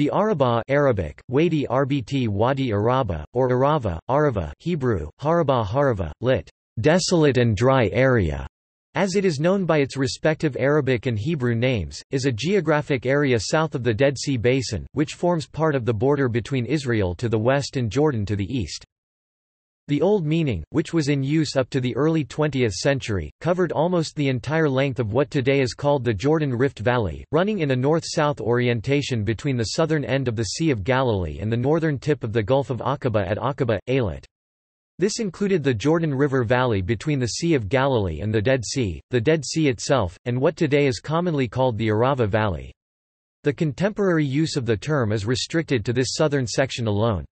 The Arabah Arabic, Wadi Rbt Wadi Araba, or Arava, Arava Hebrew, Harabah Harava, lit. desolate and dry area, as it is known by its respective Arabic and Hebrew names, is a geographic area south of the Dead Sea Basin, which forms part of the border between Israel to the west and Jordan to the east. The old meaning, which was in use up to the early 20th century, covered almost the entire length of what today is called the Jordan Rift Valley, running in a north-south orientation between the southern end of the Sea of Galilee and the northern tip of the Gulf of Aqaba at Aqaba, Eilat. This included the Jordan River Valley between the Sea of Galilee and the Dead Sea, the Dead Sea itself, and what today is commonly called the Arava Valley. The contemporary use of the term is restricted to this southern section alone.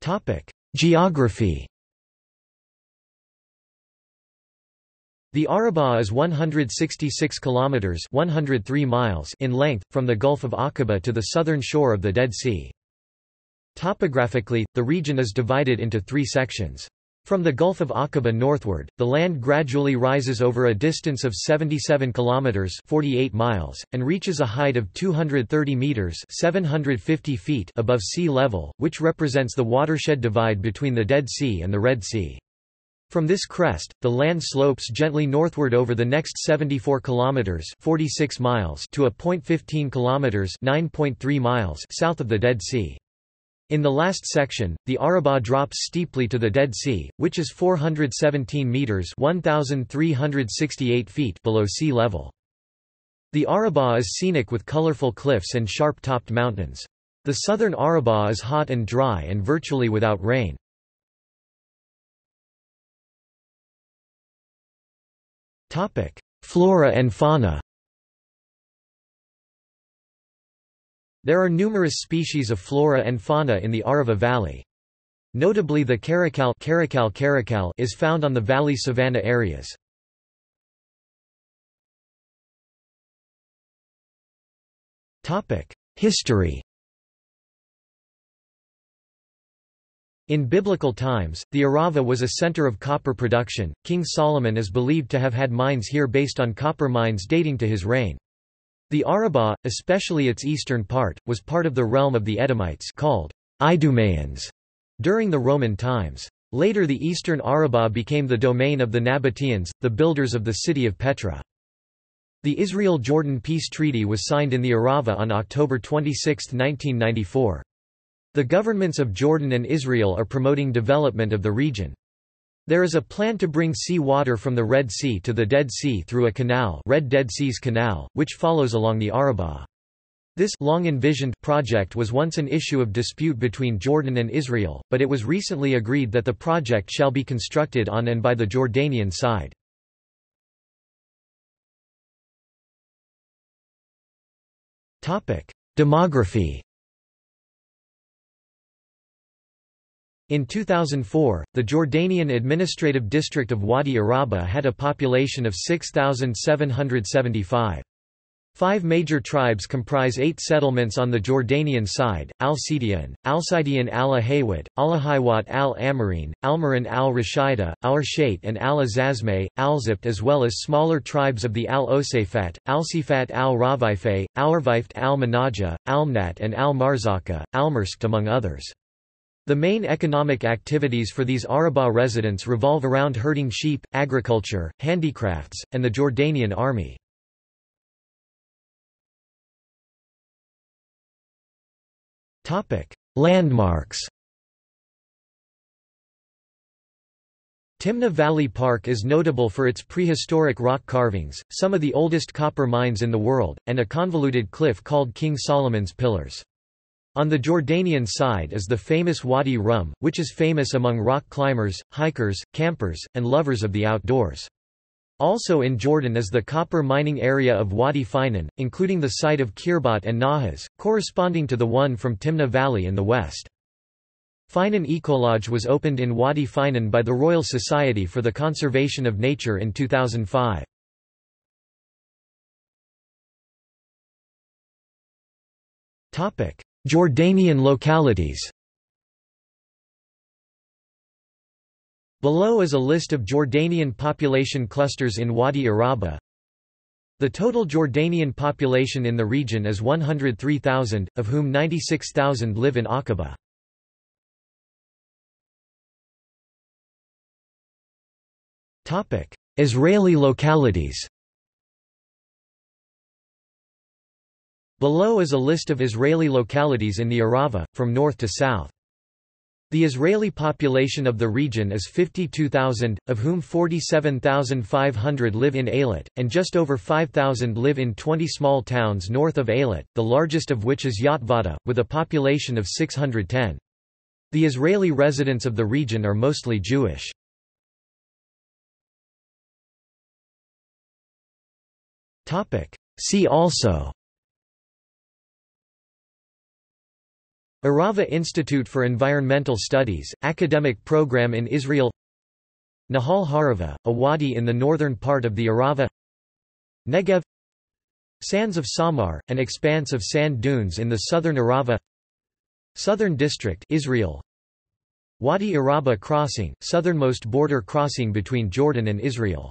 Topic: Geography. The Arabah is 166 kilometers (103 miles) in length from the Gulf of Aqaba to the southern shore of the Dead Sea. Topographically, the region is divided into 3 sections. From the Gulf of Aqaba northward, the land gradually rises over a distance of 77 kilometers (48 miles) and reaches a height of 230 meters (750 feet) above sea level, which represents the watershed divide between the Dead Sea and the Red Sea. From this crest, the land slopes gently northward over the next 74 kilometers (46 miles) to a point 15 kilometers (9.3 miles) south of the Dead Sea. In the last section, the Arabah drops steeply to the Dead Sea, which is 417 meters (1368 feet) below sea level. The Arabah is scenic with colorful cliffs and sharp-topped mountains. The southern Arabah is hot and dry and virtually without rain. Topic: Flora and fauna. There are numerous species of flora and fauna in the Arava Valley. Notably the caracal, caracal, caracal is found on the valley savanna areas. History In biblical times, the Arava was a center of copper production. King Solomon is believed to have had mines here based on copper mines dating to his reign. The Arabah, especially its eastern part, was part of the realm of the Edomites called Idumeans during the Roman times. Later the eastern Arabah became the domain of the Nabateans, the builders of the city of Petra. The Israel-Jordan peace treaty was signed in the Arava on October 26, 1994. The governments of Jordan and Israel are promoting development of the region. There is a plan to bring sea water from the Red Sea to the Dead Sea through a canal Red Dead Seas Canal, which follows along the Arabah. This long envisioned project was once an issue of dispute between Jordan and Israel, but it was recently agreed that the project shall be constructed on and by the Jordanian side. Demography In 2004, the Jordanian administrative district of Wadi Araba had a population of 6,775. Five major tribes comprise eight settlements on the Jordanian side, Al-Sidian, Al-Sidian al-Ahawat, Al-Ahawat al-Amarin, Al-Marin al-Rashida, Al-Rashait and Al-Azazme, Al-Zipt as well as smaller tribes of the Al-Osafat, Al-Sifat al-Ravaife, Al-Arvaift al-Manaja, Al-Mnat and Al-Marzaka, Al-Mersked among others. The main economic activities for these Arabah residents revolve around herding sheep, agriculture, handicrafts, and the Jordanian army. Landmarks Timna Valley Park is notable for its prehistoric rock carvings, some of the oldest copper mines in the world, and a convoluted cliff called King Solomon's Pillars. On the Jordanian side is the famous Wadi Rum, which is famous among rock climbers, hikers, campers, and lovers of the outdoors. Also in Jordan is the copper mining area of Wadi Finan, including the site of Khirbat and Nahas, corresponding to the one from Timna Valley in the west. Finan Ecolodge was opened in Wadi Finan by the Royal Society for the Conservation of Nature in 2005. Topic: Jordanian localities. Below is a list of Jordanian population clusters in Wadi Araba. The total Jordanian population in the region is 103,000, of whom 96,000 live in Aqaba. Israeli localities Below is a list of Israeli localities in the Arava, from north to south. The Israeli population of the region is 52,000, of whom 47,500 live in Eilat, and just over 5,000 live in 20 small towns north of Eilat, the largest of which is Yotvata, with a population of 610. The Israeli residents of the region are mostly Jewish. See also Arava Institute for Environmental Studies, academic program in Israel. Nahal Harava, a wadi in the northern part of the Arava. Negev. Sands of Samar, an expanse of sand dunes in the southern Arava. Southern District Israel. Wadi Araba crossing, southernmost border crossing between Jordan and Israel